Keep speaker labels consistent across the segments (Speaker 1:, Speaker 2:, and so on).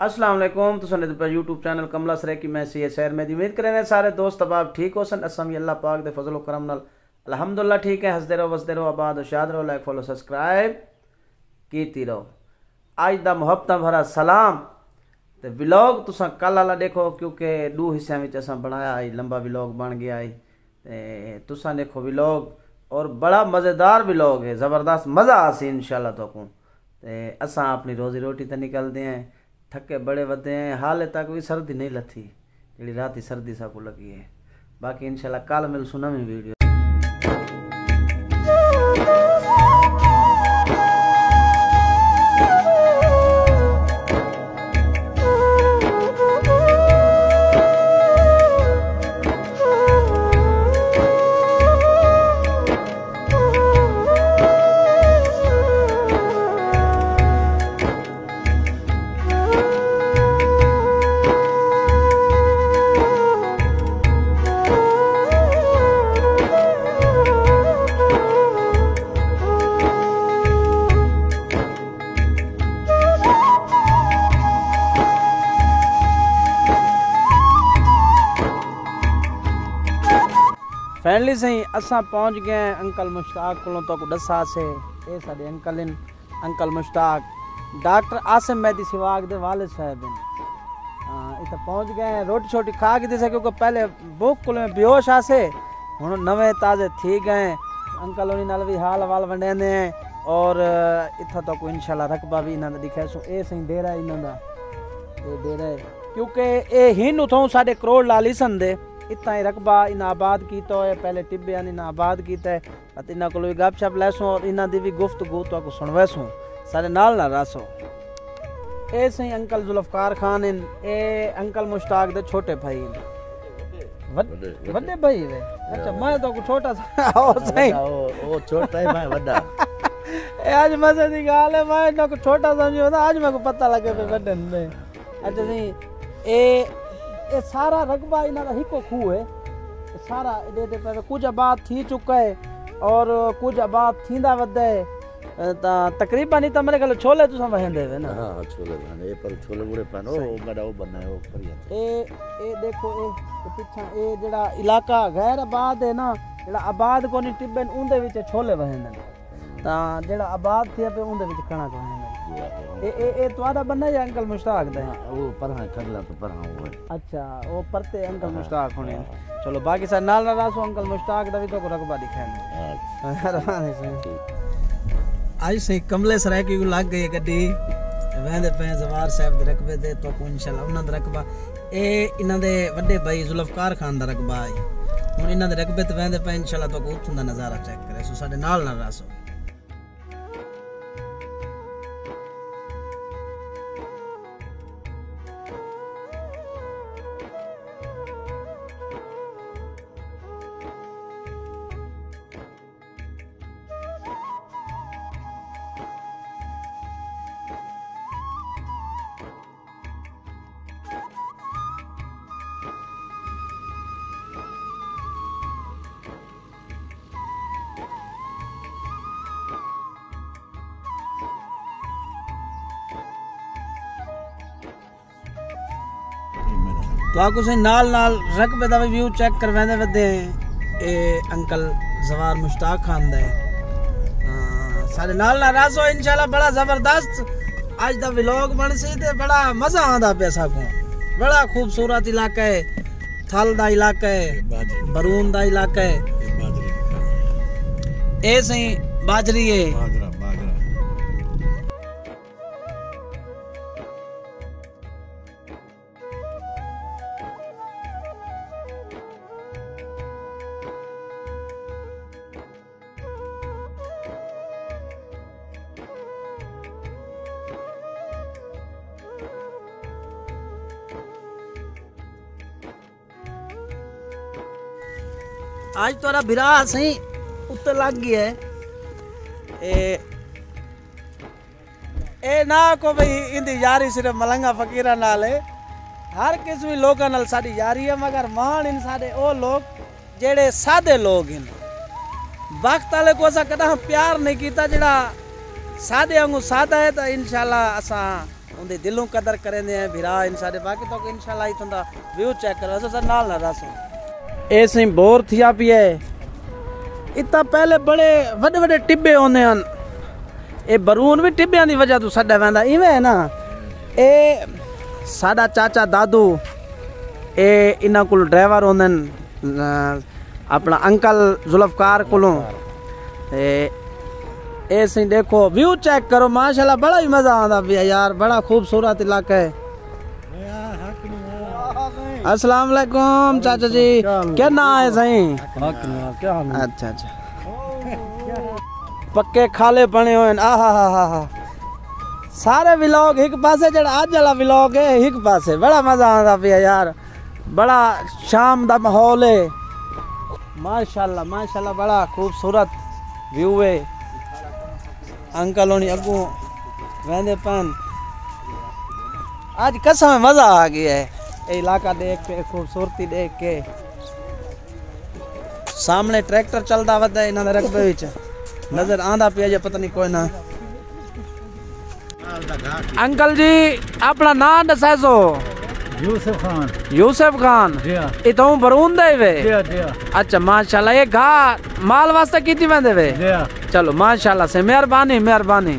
Speaker 1: अस्सलाम वालेकुम तुसां दे पे YouTube चैनल कमला सरे की, मैं सी शहर में उम्मीद करें सारे दोस्त अबाब ठीक हो सन? असम अल्लाह पाक दे फजल करम नाल। अल्हम्दुलिल्लाह, ठीक है हंसदे रहो वसदे रहो, आबाद शाद रहो लाइक फॉलो सब्सक्राइब कीती रहो। अज का मुहब्बत भरा सलाम। तो व्लॉग तुसां कल वाला देखो, क्योंकि दो हिस्सों में असां बनाया आई, लंबा व्लॉग बन गया आई। तुसां देखो व्लॉग और बड़ा मज़ेदार व्लॉग है, ज़बरदस्त मज़ा इंशाल्लाह तो को ते असां अपनी रोज़ी रोटी तो निकलते हैं। थके, बड़े हैं। हाल तक भी सर्दी नहीं लथी। जी रात सर्दी सबको लगी है। बाकी इंशाल्लाह कल मिल सुना में वीडियो। फैमिली सही असां पहुँच गए अंकल मुश्ताक को तो दसा से ये साडे अंकल इन अंकल मुश्ताक डॉक्टर आसिम मैदी सिवाग दे वाले साहब इन इतना पहुँच गए रोटी छोटी खा के दिसे क्योंकि पहले भूख कुल में बेहोश आसे हूँ नवे ताज़े थी गए अंकल उन्हीं नाल भी हाल वाल वंडेंदे हैं और इतना तो कोई इंशाल्लाह रकबा भी इन्होंने दिखा सो ए सही डेरा इन्हों ये डेरा है क्योंकि ये हिन उथों साढ़े करोड़ लाली सन दे इतना ही रकबा इन आबाद किया है पहले टिब्बे इन आबाद किया है। इन्हों को गप शप लैसो और इन्हों की भी गुफ्तगु तो को सुनवैसो सारे नाल ना रसो ए सही अंकल जुल्फकार खान इन ए अंकल मुश्ताक दे छोटे भाई इन वड्डे भाई वे? अच्छा मैं तो को छोटा सा ओ सही
Speaker 2: वो छोटा है मैं
Speaker 1: ए आज मज़े दी गाल है मैं ना को छोटा समझो आज मेरे को पता लगे पे वड्डे ने। अच्छा सही ए ये सारा रकबा इन्हों का हिको खूह है। सारा एडे एडे पे कुछ आबाद थी चुका है और कुछ आबाद थींदा वदा है। ता तकरीबन ही मेरे ख्याल छोले तुसा वहेंदे वे ना?
Speaker 2: हाँ छोले बने ये पर छोले बुरे पन ओ बड़ा वो बना है वो बढ़िया
Speaker 1: ए ए देखो ए ए पिछा ए जेड़ा इलाका गैर आबाद है ना जेड़ा आबाद कोनी टिब्बन उंदे विच छोले वहेंदे ता जेड़ा आबाद थी पे उंदे विच कणक वहेंदे ए ए ए तुम्हारा बनना है अंकल मुश्ताक दा?
Speaker 2: वो पर हाँ कर तो पर हाँ। वो
Speaker 1: अच्छा वो परते अंकल मुश्ताक होने। चलो बाकी सर नाल ना रासो अंकल मुश्ताक दा भी तो रकबा दिखाने आज से कमले सराय की लग गई गड्डी। वेंदे पे जवार साहब दे रकबे दे तो को इंशाल्लाह उन्हां दा रकबा। ए इन्हां दे वड्डे भाई जुल्फकार खान दा रकबा है। हुन इन्हां दे रकबे ते वेंदे पे इंशाल्लाह तो को उथों दा नज़ारा चेक करे। सो साडे नाल ना तो नाल नाल रकबे दा व्यू चेक करवाने वदे ए अंकल जवार मुश्ताक खान दा हाँ। सारे नाल नाल रासो इंशाल्लाह बड़ा ज़बरदस्त आज दा व्लॉग बन सी ते बड़ा मज़ा आंदा पे को बड़ा खूबसूरत इलाका है थल दा इलाका है बरून दा इलाका है। ए सही बाजरी है। तोरा बिरा सही उत्तर लग गया है। ए ए ना को भाई इंदी यारी सिर्फ़ मलंगा फकीर नाल है। हर किसमी लोग नाल यारी है, मगर महान इन साडे ओ लोग, जेड़े सादे लोग हैं। वक्त वाले को असा कदा प्यार नहीं किया जड़ा सादे वागू सादा है तो इनशाला असा उनके दिलों कदर करेंगे हैं भीरा इन सारे बाकी तो इनशाला इतों का व्यू चेक करो। अस नाल ना रसो ਰਸੋ ਇਹ ਸਹੀ ਬੋਰ ਥਿਆ ਪਿਆ ਇਤਾ ਪਹਿਲੇ ਬੜੇ ਵੱਡੇ ਵੱਡੇ ਟਿੱਬੇ ਹੁੰਦੇ ਹਨ ਇਹ ਬਰੂਨ ਵੀ ਟਿੱਬਿਆਂ ਦੀ ਵਜ੍ਹਾ ਤੋਂ ਸਾਡਾ ਵੈਂਦਾ ਇਵੇਂ ਹੈ ਨਾ ਇਹ ਸਾਡਾ ਚਾਚਾ ਦਾਦੂ ਇਹ ਇਹਨਾਂ ਕੋਲ ਡਰਾਈਵਰ ਹੁੰਦੇ ਨੇ ਅਹ ਆਪਣਾ ਅੰਕਲ ਜ਼ੁਲਫਕਾਰ ਕੋਲੋਂ ਤੇ ਇਹ ਸਹੀ ਦੇਖੋ ਵਿਊ ਚੈੱਕ ਕਰੋ ਮਾਸ਼ਾਅੱਲਾ ਬੜਾ ਹੀ ਮਜ਼ਾ ਆਉਂਦਾ ਪਿਆ ਯਾਰ ਬੜਾ ਖੂਬਸੂਰਤ ਇਲਾਕਾ ਹੈ अस्सलाम वालेकुम चाचा जी। क्या नाम है सही? अच्छा अच्छा। पक्के खाले बने हुए हैं। हा हा हा सारे व्लॉग एक पासे जेड़ा अज वाला व्लॉग है, एक पासे। बड़ा मज़ा आंदा पिया यार। बड़ा शाम दा माहौल है। माशाल्लाह माशाल्लाह, बड़ा खूबसूरत व्यू है। अंकल होनी अगू वेंदे पन। आज कसम मज़ा आ गया है। इलाका देख के खूबसूरती देख के सामने ट्रैक्टर चलता वदा इन्हों रकबे नज़र आंदा पिया पता नहीं कोई ना अंकल जी अपना नाम दसो यूसुफ खान
Speaker 3: यूसुफ खान
Speaker 1: इतो
Speaker 3: बरून दे
Speaker 1: वे अच्छा माशाल्लाह ये
Speaker 3: घा माल वास्ते कीती
Speaker 1: वेंदे वे चलो माशाल्लाह से मेहरबानी मेहरबानी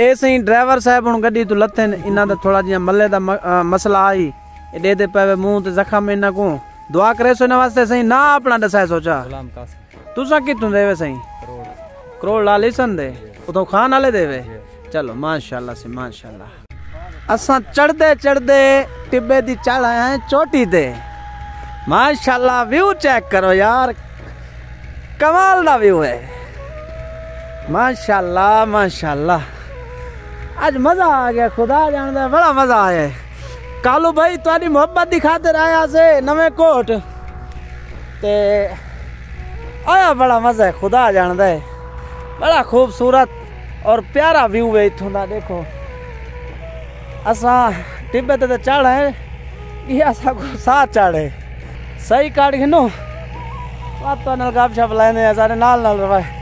Speaker 1: ऐसे ड्राइवर
Speaker 3: साहब हूँ
Speaker 1: गड्डी तो लथे इन्हों का थोड़ा जहाँ मले का मसला आई एडे ते पवे मुँह ते जख्म इन्हों को दुआ करे सो इन वास्ते सही ना अपना
Speaker 3: दसाए सोचा
Speaker 1: तुसा कितों देवे सही
Speaker 3: करोड़
Speaker 1: लाल सन दे उतो खान वाले देवे चलो माशाल्लाह से माशाल्लाह असा चढ़ते चढ़ते टिब्बे दी चढ़ आए हैं चोटी ते माशाल्लाह व्यू चेक करो यार कमाल का व्यू है माशाल्लाह माशाल्लाह आज मज़ा आ गया, खुदा जानता बड़ा मज़ा आया कालू भाई तुम्हारी मोहब्बत की खातिर आया से, नवे कोट। ते, आया बड़ा मज़ा है, खुदा जान दे बड़ा खूबसूरत और प्यारा व्यू है इतों का देखो। असा टिब्बे ते चढ़ है ये असा को साथ चढ़े सही काट खिनो आप तो नल गप शप लाने सारे नाल नाल रवाए।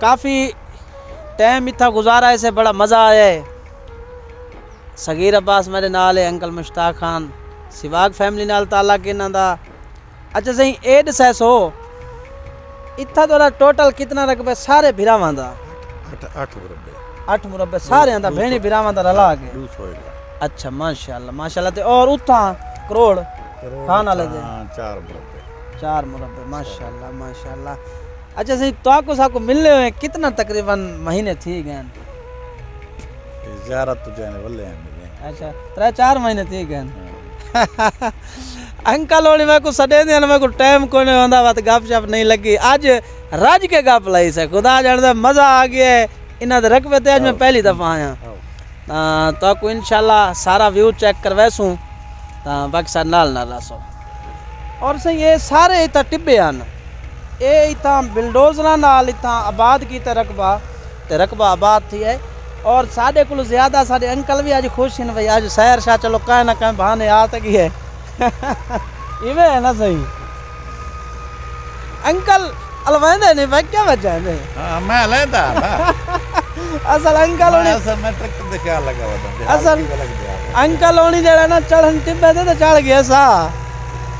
Speaker 1: काफ़ी टाइम इतना गुजारा इसे बड़ा मज़ा आया है। सगीर अब्बास मेरे नाल है अंकल मुश्ताक खान सिवाग फैमिली नाल तालाक इन्हों का अच्छा सही एड सैस हो इतना तो टोटल कितना रकबे? सारे भिरावां
Speaker 2: का
Speaker 1: अठ मुरबे सारे दा भेणी भिरावां दा रला के। अच्छा माशाल्लाह माशाल्लाह ते और उठा करोड़ खान वाले
Speaker 2: चार मुरबे
Speaker 1: चार मुरबे माशाल्लाह माशाल्लाह अच्छा सही तो आपको साको मिलने हुए कितना तकरीबन महीने थी
Speaker 2: गैन? ज़्यादा तो जाने वाले हैं
Speaker 1: अच्छा त्रे चार महीने थी गैन? हाँ। अंकल होने मैं कुछ सडे दिन में कुछ टाइम को नहीं बात गप शप नहीं लगी। आज राज के गप लाई से खुदा जानता मज़ा आ गया है। इन्हें रकबे आज मैं पहली दफ़ा आया। तो को इंशाल्लाह सारा व्यू चेक करवैसूँ। बाकी नाल ना रसो और सही ये सारे इतना टिब्बे आना। ये इतना बिलडोजर नाल इतना आबाद किया रकबा तो रकबा आबाद थी है और साढ़े को ज़्यादा साढ़े अंकल भी अज खुश हैं भाई अज शहर शाह चलो कहीं ना कहीं बहाने आ तक है इवे है ना सही अंकल अलवेंदे नहीं भाई क्या बचा है
Speaker 2: हाँ, मैं अलवेंदा असल
Speaker 1: अंकल होने असल
Speaker 2: मैं ट्रैक्टर दिखा लगा हुआ असल अंकल
Speaker 1: होनी
Speaker 2: जड़ा ना
Speaker 1: चढ़न टिब्बे तो चढ़ गया सा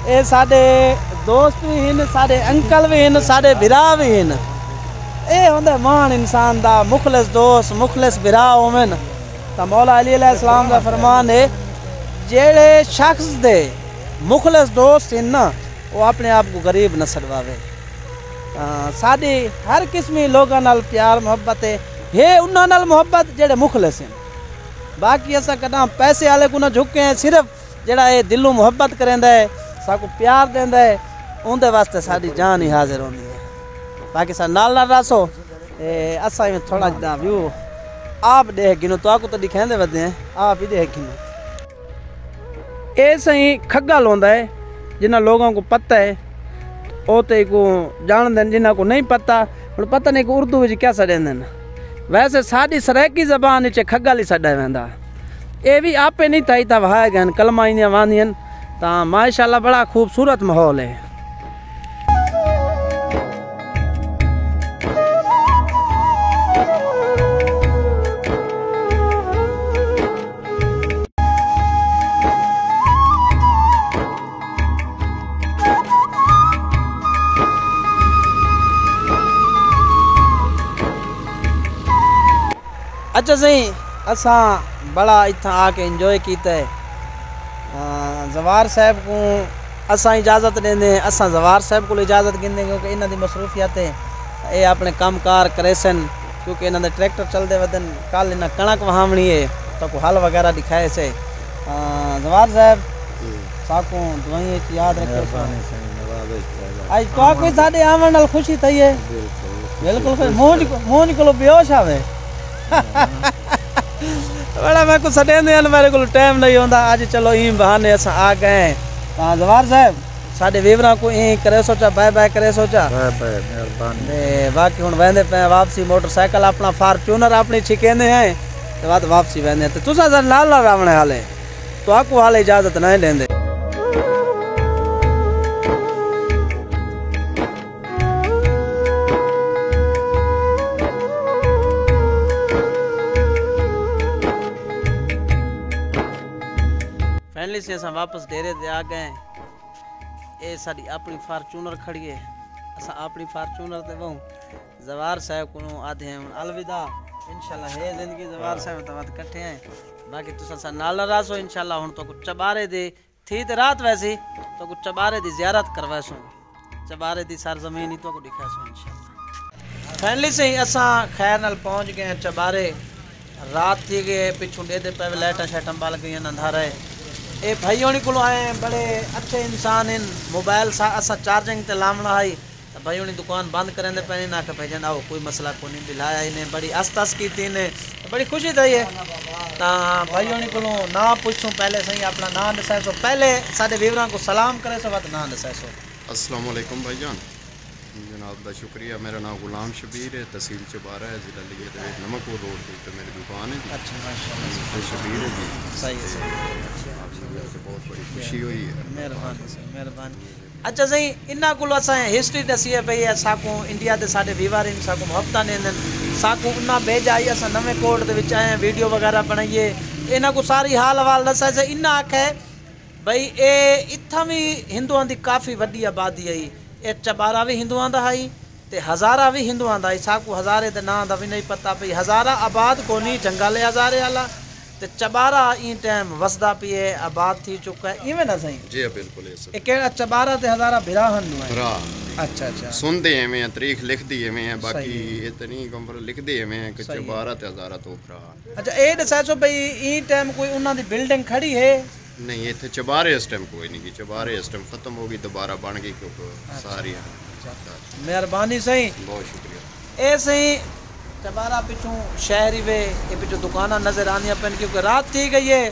Speaker 1: ये साढ़े ਚੜ ਗਿਆ ਸਾ ਇਹ ਸਾਡੇ ਦੋਸਤ ਵੀ ਹਨ ਸਾਡੇ ਅੰਕਲ ਵੀ ਹਨ ਸਾਡੇ ਭਰਾ ਵੀ ਹਨ ਇਹ ਹੁੰਦਾ ਮਾਨ ਇਨਸਾਨ ਦਾ ਮੁਖਲਸ ਦੋਸਤ ਮੁਖਲਸ ਭਰਾ ਹੋਵਨ ਤਾਂ ਮੌਲਾ ਅਲੀ ਅਲੈਹ ਸਲਾਮ ਦਾ ਫਰਮਾਨ ਹੈ ਜਿਹੜੇ ਸ਼ਖਸ ਦੇ ਮੁਖਲਸ ਦੋਸਤ ਹਨ ਨਾ ਉਹ ਆਪਣੇ ਆਪ ਨੂੰ ਗਰੀਬ ਨਾ ਸੜਵਾਵੇ ਅਹ ਸਾਡੀ ਹਰ ਕਿਸਮੀ ਲੋਕਾਂ ਨਾਲ ਪਿਆਰ ਮੁਹੱਬਤ ਹੈ ਇਹ ਉਹਨਾਂ ਨਾਲ ਮੁਹੱਬਤ ਜਿਹੜੇ ਮੁਖਲਸ ਹਨ ਬਾਕੀ ਅਸਾਂ ਕਦਾਂ ਪੈਸੇ ਵਾਲੇ ਕੋ ਨਾ ਝੁਕੇ ਹਾਂ ਸਿਰਫ ਜਿਹੜਾ ਇਹ ਦਿਲੋਂ ਮੁਹੱਬਤ ਕਰਦਾ ਹੈ ਸਾਕੂ ਪਿਆਰ ਦਿੰਦਾ ਹੈ ਉਹਦੇ ਵਾਸਤੇ ਸਾਡੀ ਜਾਨ ਹੀ ਹਾਜ਼ਰ ਹੁੰਦੀ ਹੈ ਬਾਕੀ ਸਾ ਨਾਲ ਨਾਲ ਰਸੋ ਤੇ ਅਸਾਂ ਵੀ ਥੋੜਾ ਜਿਹਾ ਵਿਊ ਆਪ ਦੇਖ ਗਿਨੋ ਤਾਂ ਕੋ ਤਾਂ ਦਿਖਾਉਂਦੇ ਵਦੇ ਹੈ ਆਪ ਹੀ ਦੇਖ ਗਿਨੋ ਇਹ ਸਹੀ ਖੱਗਾ ਲਾਉਂਦਾ ਹੈ ਜਿਨ੍ਹਾਂ ਲੋਕਾਂ ਕੋ ਪਤਾ ਹੈ ਉਹ ਤੇ ਕੋ ਜਾਣਦੇ ਨੇ ਜਿਨ੍ਹਾਂ ਕੋ ਨਹੀਂ ਪਤਾ ਹੁਣ ਪਤਾ ਨਹੀਂ ਕਿ ਉਰਦੂ ਵਿੱਚ ਕਿਆ ਸੜਦੇ ਨੇ ਵੈਸੇ ਸਾਡੀ ਸਰੈਕੀ ਜ਼ਬਾਨ ਵਿੱਚ ਖੱਗਾ ਲਈ ਸੜਾ ਵੈਂਦਾ ਇਹ ਵੀ ਆਪੇ ਨਹੀਂ ਤਾਈ ਤਾਂ ਵਹਾਏ ਗਏ ਕਲਮਾਂ ਇੰਨੀਆਂ ਵਾਂਦੀਆਂ ਤਾਂ ਮਾਸ਼ਾਅੱਲਾ ਬੜਾ ਖੂਬਸੂਰਤ ਮਾਹੌਲ ਹੈ अच्छा सही असा बड़ा इतना आके इंजॉय किया है। जवार साहब को असा इजाज़त देंगे असा जवार साहब को इजाज़त गिंदे क्योंकि इन्हों की मसरूफियत है। ये अपने काम कार करे सन क्योंकि इन्होंने ट्रैक्टर चलते वदन कल इन्हें कणक वहावनी है तो हल वगैरह दिखाए से। जवार साहब साकू दुआई याद रखो आज तो कोई साडे आवन खुशी थई है?
Speaker 2: बिल्कुल।
Speaker 1: मूंज मूंज को बेहोश आवे। बड़ा मैं को सडेंदे हैं मेरे को टाइम नहीं होंदा। आज चलो ई बहाने अस आ गए हाँ। जवार साहब साडे वीवरा को ई करे सोचा बाय बाय करे सोचा।
Speaker 2: बाय बाय मिहरबानी।
Speaker 1: ते बाकी हुन वेंदे पे वापसी मोटरसाइकिल अपना फार्चूनर अपनी छिकेंदे हैं। ते बाद वापसी वेंदे ते तुसा सर लाल लाल रावणे हाले तो आकू हाले इजाज़त नहीं देंदे पहले से असां वापस डेरे से आ गए ये सारी अपनी फार्चूनर खड़ी है। अस अपनी फार्चूनर से वहूं। जवार साहब को आधे हैं अलविदा। इंशाल्लाह हे ज़िंदगी जवार हाँ। साहब तो तवा इकट्ठे हैं। बाकी तुस असां नाल रासो इंशाल्लाह हुन तो कुछ चबारे दे। थी तो रात वैसी तो कुछ चबारे दी जियारत करवासो। चबारे दी सरजमीन ही तो को दिखासो इंशाल्लाह फाइनली से अस खैर नाल पहुँच गए चबारे। रात थी गए पिछू दे दे पे लाइटा शाइटा बल गई अंधारा। है ये भाई होनी को आए बड़े अच्छे इंसान इन मोबाइल सा असा चार्जिंग ते लामना है। तो होनी दुकान बंद करें दे पैने ना के जन आओ, कोई मसला को नहीं बिलाया इन्हें, बड़ी अस्त की थी ने तो बड़ी खुशी थी है भाई को ना पूछूँ, पहले सही अपना नाम दसाए सो, पहले साडे वीवरां को सलाम करे सो बात नाम दसाए सो।
Speaker 4: अस्सलाम वालेकुम आपका शुक्रिया। मेरा नाम गुलाम शबीर है तहसील चबारा है ज़िला लिया नमकपुर रोड पे तो मेरी दुकान है
Speaker 1: अच्छा
Speaker 4: शबीर है
Speaker 1: सही है सही है।
Speaker 4: अच्छा। बहुत बड़ी खुशी हुई है।
Speaker 1: महिरबानी अच्छा साईं इन कुल हिस्ट्री ॾसी पई आहे साकूं इंडिया के साढे वीवार आहिनि साकूं हफ़्ता ने आहिनि बेज आई असां नवे कोर्ट के विच आया वीडियो वग़ैरह बनाइए इन्हों को सारी हाल हवाल दस इन आख है भाई ए इतना भी हिंदुआं की काफ़ी वॾी आबादी आई। ਇਹ ਚਬਾਰਾ ਵੀ ਹਿੰਦੂਆਂ ਦਾ ਹੈ ਤੇ ਹਜ਼ਾਰਾ ਵੀ ਹਿੰਦੂਆਂ ਦਾ ਹੈ ਸਾਕੂ ਹਜ਼ਾਰੇ ਦੇ ਨਾਂ ਦਾ ਵੀ ਨਹੀਂ ਪਤਾ ਭਈ ਹਜ਼ਾਰਾ ਆਬਾਦ ਕੋ ਨਹੀਂ ਜੰਗਾਲੇ ਹਜ਼ਾਰੇ ਵਾਲਾ ਤੇ ਚਬਾਰਾ ਇਹ ਟਾਈਮ ਵਸਦਾ ਪਈਏ ਆਬਾਦ ਥੀ ਚੁੱਕਾ ਹੈ ਇਵੇਂ ਨਾ ਸਹੀ
Speaker 4: जी हाँ बिल्कुल ये सब
Speaker 1: ਇਹ ਕਿਹੜਾ ਚਬਾਰਾ ਤੇ ਹਜ਼ਾਰਾ ਬਿਰਾਹਨ ਨੂੰ ਹੈ
Speaker 4: भरा
Speaker 1: ਅੱਛਾ ਅੱਛਾ
Speaker 4: सुनते एवें हैं तारीख लिखती एवें हैं बाकी
Speaker 1: सही
Speaker 4: इतनी कमर लिखते एवें हैं कि
Speaker 1: सही है।
Speaker 4: चबारा ते हज़ारा तो भरा
Speaker 1: ਅੱਛਾ ਇਹ ਦੱਸੋ ਸੋ ਬਈ ਇਹ ਟਾਈਮ ਕੋਈ ਉਹਨਾਂ ਦੀ ਬਿਲਡਿੰਗ ਖੜੀ ਹੈ
Speaker 4: नहीं इतने चबारे इस टाइम कोई नहीं की चबारे इस टाइम ख़त्म हो गई दोबारा बन गई क्योंकि सारी
Speaker 1: ਮਿਹਰਬਾਨੀ ਸਹੀ
Speaker 4: बहुत शुक्रिया
Speaker 1: ਇਹ ਸਹੀ ਚਬਾਰਾ ਪਿੱਛੋਂ ਸ਼ਹਿਰੀ ਵੇ ਇਹ ਪਿੱਛੋਂ ਦੁਕਾਨਾਂ ਨਜ਼ਰ ਆਉਂਦੀਆਂ ਪੈਣ ਕਿਉਂਕਿ ਰਾਤ ਥੀ ਗਈ ਹੈ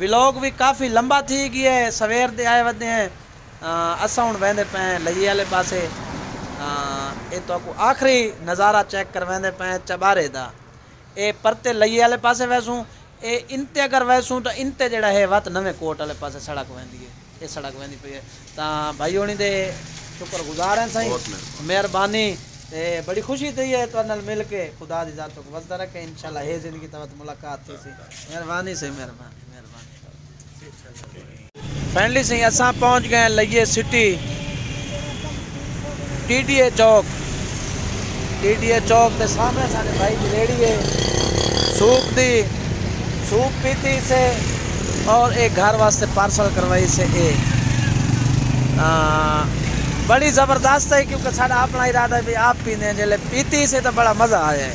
Speaker 1: ਵਲੌਗ ਵੀ ਕਾਫੀ ਲੰਬਾ ਥੀ ਗਿਆ ਹੈ ਸਵੇਰ ਦੇ ਆਏ ਵਦੇ ਹੈ ਅ, ਅਸਾਂ ਹੁਣ ਵਹਿੰਦੇ ਪਏ ਲਈਏ ਵਾਲੇ ਪਾਸੇ ਅ, ਇਹ ਤੁਹਾਨੂੰ ਆਖਰੀ ਨਜ਼ਾਰਾ ਚੈੱਕ ਕਰਵਾਉਂਦੇ ਪਏ ਚਬਾਰੇ ਦਾ ਇਹ ਪਰਤੇ ਲਈਏ ਵਾਲੇ ए इनते अगर वैसू तो इनते जड़ा है वत नवे कोट वाले पास सड़क वेंदी है ये सड़क वेंदी पई है ता भाई होनी दे शुक्र गुजार हैं
Speaker 4: सही मेहरबानी
Speaker 1: ते बड़ी खुशी थी है तो नल मिल के खुदा दी जात को वजदा रखे इंशाल्लाह हे ज़िंदगी तवत मुलाकात थी सी मेहरबानी सही मेहरबानी मेहरबानी फ्रेंडली सही असा पहुँच गए लइए city TDA Chowk TDA Chowk के सामने सारे भाई की रेड़ी है सूख दी सूप पीती से और एक घर वास्ते पार्सल करवाई से ए। आ, बड़ी ज़बरदस्त है क्योंकि साढ़ा अपना इरादा भी आप पीने जल्द पीती से तो बड़ा मज़ा आया है।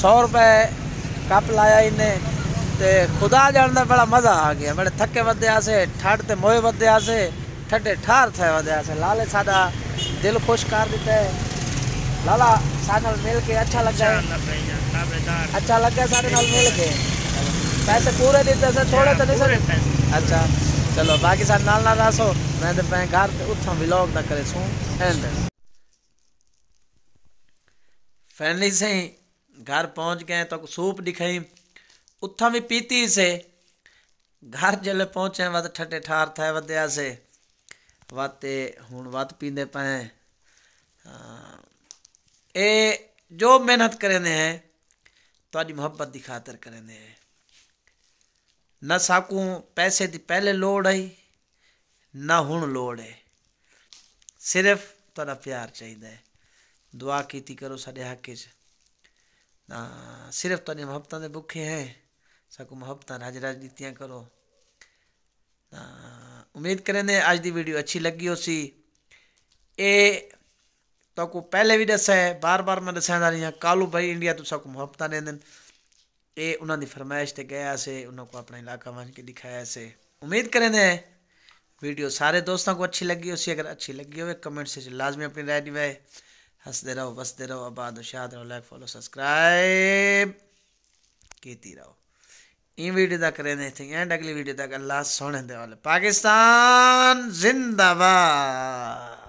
Speaker 1: सौ रुपए कप लाया इन्हें ते खुदा जानदा बड़ा मज़ा आ गया। बड़े थके वधे से ठंड ते मोए वधे से ठंडे ठार थे वधे आसे। लाले सादा दिल खुश कर दिता है। लाला सारे नाल मिल के अच्छा लगा अच्छा लगा नाल मिल के पैसे पूरे देते सर थोड़े हाँ, तो नहीं सर। अच्छा चलो बाकी सर नाल ना दासो मैं तो पैं घर ते उठा व्लॉग ना करे सू एंड फैमिली से घर पहुँच गए तो सूप दिखाई। उठा भी पीती से। घर जल पहुँचे वत ठटे ठार थे वध्या से। वाते हूँ वत पीते पाए। ए जो मेहनत करेंदे हैं तो मोहब्बत की खातर करेंदे हैं। ਨਾ ਸਾਕੂ ਪੈਸੇ ਦੀ ਪਹਿਲੇ ਲੋੜ ਹੈ ਨਾ ਹੁਣ ਲੋੜ ਹੈ ਸਿਰਫ ਤੁਹਾਡਾ ਪਿਆਰ ਚਾਹੀਦਾ ਹੈ ਦੁਆ ਕੀਤੀ ਕਰੋ ਸਾਡੇ ਹੱਕ 'ਚ ਨਾ ਸਿਰਫ ਤੁਹਾਡੀ ਮੁਹੱਬਤਾਂ ਦੇ ਭੁੱਖੇ ਹੈ ਸਾਕੂ ਮੁਹੱਬਤਾਂ ਰਾਜ ਰਾਜ ਦਿੱਤੀਆਂ ਕਰੋ ਤਾਂ ਉਮੀਦ ਕਰਨੇ ਅੱਜ ਦੀ ਵੀਡੀਓ ਅੱਛੀ ਲੱਗੀ ਹੋਸੀ ਇਹ तो को पहले भी दसा है बार बार मैं दसा रही हाँ कालू भाई इंडिया तो सबको मुहब्बत ने दिन ये उन्होंने फरमाइश ते गया से उन्होंने को अपना इलाका वन के दिखाया से। उम्मीद करें वीडियो सारे दोस्तों को अच्छी लगी, उसी अगर अच्छी लगी हो कमेंट से लाजमी अपनी राय दिवाए। हँसते रहो, बसते रहो, आबाद शाद रहो, लाइक, फॉलो, सब्सक्राइब कीती रहो। इन वीडियो तक करें एंड अगली वीडियो तक अल्लाह सोने दे वाले। पाकिस्तान, जिंदाबाद।